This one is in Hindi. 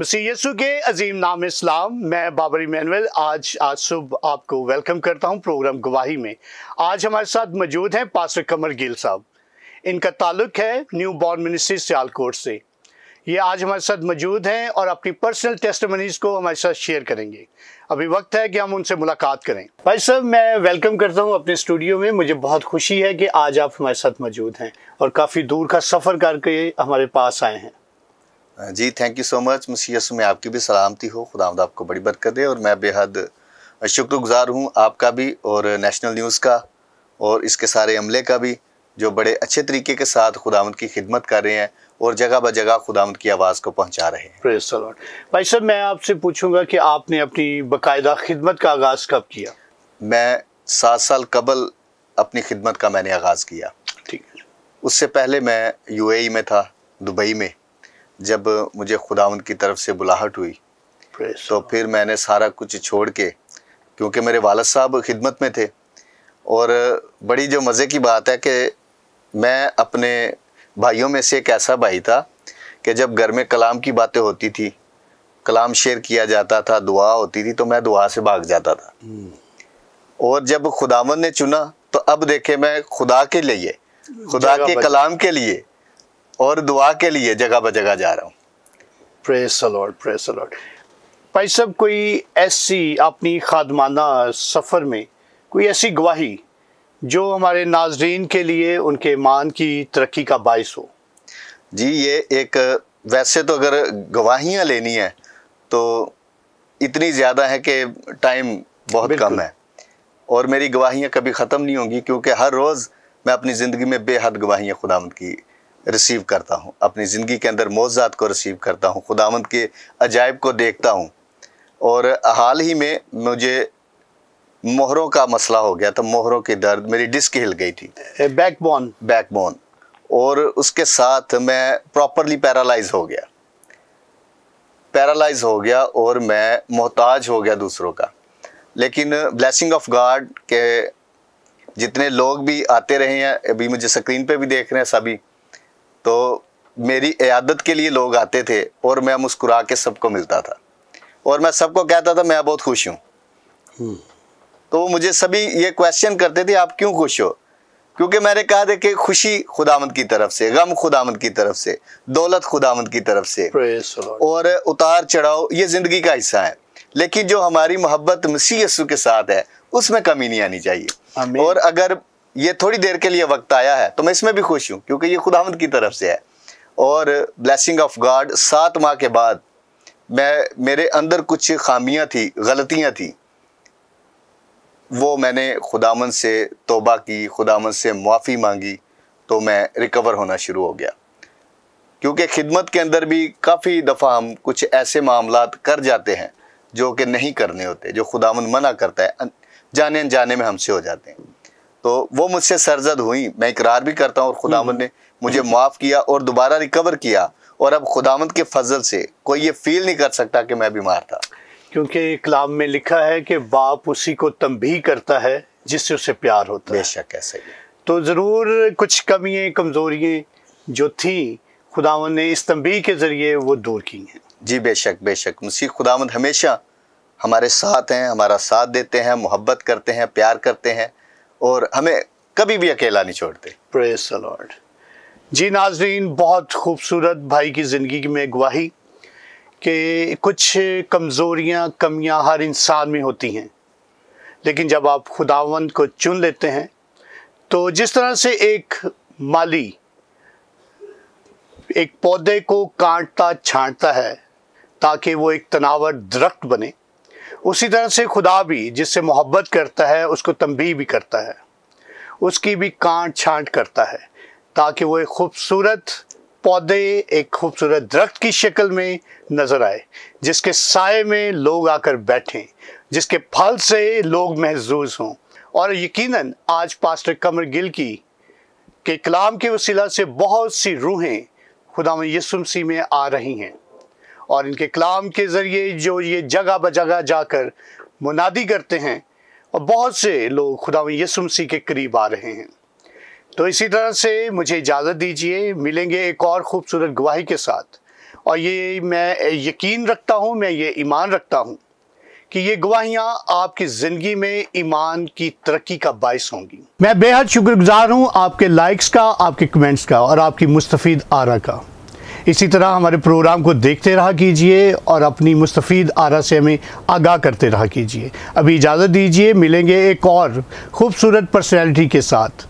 मसीह यसु के अजीम नाम इस्लाम, मैं बाबरी इमानुअल। आज आज सुबह आपको वेलकम करता हूँ प्रोग्राम गवाही में। आज हमारे साथ मौजूद हैं पास्टर कमर गिल साहब। इनका ताल्लुक है न्यू बॉर्न मिनिस्ट्री सियालकोट से। ये आज हमारे साथ मौजूद हैं और अपनी पर्सनल टेस्टमनीज को हमारे साथ शेयर करेंगे। अभी वक्त है कि हम उनसे मुलाकात करें। भाई साहब, मैं वेलकम करता हूँ अपने स्टूडियो में। मुझे बहुत खुशी है कि आज आप हमारे साथ मौजूद हैं और काफ़ी दूर का सफ़र करके हमारे पास आए हैं। जी thank you so much Masih Yesu में आपकी भी सलामती हो। खुदा आपको बड़ी बरकत दे और मैं बेहद शुक्रगुजार हूँ आपका भी और नेशनल न्यूज़ का और इसके सारे अमले का भी जो बड़े अच्छे तरीके के साथ खुदावंद की खिदमत कर रहे हैं और जगह ब जगह खुदावंद की आवाज़ को पहुँचा रहे हैं। भाई साहब मैं आपसे पूछूँगा कि आपने अपनी बाकायदा खिदमत का आगाज़ कब किया? मैं सात साल कबल अपनी खिदमत का मैंने आगाज़ किया। ठीक है। उससे पहले मैं यूएई में था दुबई में। जब मुझे खुदावंद की तरफ़ से बुलाहट हुई तो फिर मैंने सारा कुछ छोड़ के क्योंकि मेरे वालद साहब खिदमत में थे और बड़ी जो मज़े की बात है कि मैं अपने भाइयों में से एक ऐसा भाई था कि जब घर में कलाम की बातें होती थी कलाम शेयर किया जाता था दुआ होती थी तो मैं दुआ से भाग जाता था हम्म। और जब खुदावन ने चुना तो अब देखे मैं खुदा के लिए खुदा के कलाम के लिए और दुआ के लिए जगह ब जगह जा रहा हूँ। प्रेस लॉर्ड भाई साहब कोई ऐसी अपनी खादमाना सफ़र में कोई ऐसी गवाही जो हमारे नाजरीन के लिए उनके ईमान की तरक्की का बायस हो? जी ये एक वैसे तो अगर गवाहियाँ लेनी है तो इतनी ज़्यादा है कि टाइम बहुत कम है। और मेरी गवाहियाँ कभी ख़त्म नहीं होंगी क्योंकि हर रोज़ मैं अपनी ज़िंदगी में बेहद गवाहियाँ खुदामद की रिसीव करता हूँ। अपनी ज़िंदगी के अंदर मौजात को रिसीव करता हूँ। खुदामद के अजायब को देखता हूँ। और हाल ही में मुझे मोहरों का मसला हो गया था। मोहरों की दर्द मेरी डिस्क हिल गई थी। बैकबोन बैकबोन और उसके साथ मैं प्रॉपरली पैरालाइज हो गया। पैरालाइज हो गया और मैं मोहताज हो गया दूसरों का। लेकिन ब्लेसिंग ऑफ़ गॉड के जितने लोग भी आते रहे हैं अभी मुझे स्क्रीन पे भी देख रहे हैं सभी तो मेरी इयादत के लिए लोग आते थे और मैं मुस्कुरा के सबको मिलता था। और मैं सबको कहता था मैं बहुत खुश हूँ। हम्म। तो मुझे सभी ये क्वेश्चन करते थे आप क्यों खुश हो? क्योंकि मैंने कहा था कि खुशी खुदामंद की तरफ़ से गम खुदामंद की तरफ़ से दौलत खुदामंद की तरफ़ से और उतार चढ़ाव ये ज़िंदगी का हिस्सा है। लेकिन जो हमारी मोहब्बत मसीह यसु के साथ है उसमें कमी नहीं आनी चाहिए। और अगर ये थोड़ी देर के लिए वक्त आया है तो मैं इसमें भी खुश हूँ, क्योंकि ये खुदामंद की तरफ़ से है। और ब्लैसिंग ऑफ़ गॉड सात माह के बाद मैं, मेरे अंदर कुछ खामियाँ थी, गलतियाँ थी। वो मैंने खुदामन से तोबा की खुदामन से मुआफ़ी मांगी तो मैं रिकवर होना शुरू हो गया। क्योंकि खिदमत के अंदर भी काफ़ी दफ़ा हम कुछ ऐसे मामला कर जाते हैं, जो कि नहीं करने होते, जो खुदामन मना करता है जाने अनजाने में हमसे हो जाते हैं। तो वो मुझसे सरजद हुई। मैं इकरार भी करता हूँ और खुदामन ने मुझे माफ़ किया और दोबारा रिकवर किया। और अब खुदामंद के फजल से कोई ये फील नहीं कर सकता कि मैं बीमार था। क्योंकि कलाम में लिखा है कि बाप उसी को तंबी करता है जिससे उसे प्यार होता है। बेशक ऐसे ही तो ज़रूर कुछ कमियाँ कमज़ोरियाँ जो थी खुदावन ने इस तंबी के ज़रिए वो दूर की हैं। जी बेशक बेशक। मसीह खुदावंद हमेशा हमारे साथ हैं हमारा साथ देते हैं मोहब्बत करते हैं प्यार करते हैं। और हमें कभी भी अकेला नहीं छोड़ते। प्रेस लॉर्ड जी नाजरीन, बहुत खूबसूरत भाई की ज़िंदगी में गवाही कि कुछ कमज़ोरियाँ, कमियाँ हर इंसान में होती हैं। लेकिन जब आप खुदावंद को चुन लेते हैं तो जिस तरह से एक माली एक पौधे को काटता, छांटता है, ताकि वो एक तनावर दरख्त बने उसी तरह से खुदा भी, जिससे मोहब्बत करता है, उसको तंबी भी करता है। उसकी भी कांट छांट करता है, ताकि वो एक खूबसूरत पौधे, एक खूबसूरत दरख्त की शक्ल में नज़र आए, जिसके साय में लोग आकर बैठें, जिसके फल से लोग महजूज हों। और यकीनन, आज पास्टर कमर गिल की, के कलाम के वसीला से बहुत सी रूहें खुदा यसुमसी में आ रही हैं। और इनके कलाम के ज़रिए जो ये जगह ब जगह जाकर मुनादी करते हैं और बहुत से लोग खुदा यसुमसी के करीब आ रहे हैं। तो इसी तरह से मुझे इजाज़त दीजिए, मिलेंगे एक और खूबसूरत गवाही के साथ। और ये मैं यकीन रखता हूँ, मैं ये ईमान रखता हूँ कि ये गवाहियाँ आपकी ज़िंदगी में ईमान की तरक्की का बायस होंगी। मैं बेहद शुक्रगुजार हूँ आपके लाइक्स का, आपके कमेंट्स का और आपकी मुस्तफ़ आरा का। इसी तरह हमारे प्रोग्राम को देखते रहा कीजिए और अपनी मुस्तफ़ आरा से हमें आगाह करते रहा कीजिए। अभी इजाज़त दीजिए, मिलेंगे एक और खूबसूरत पर्सनैलिटी के साथ।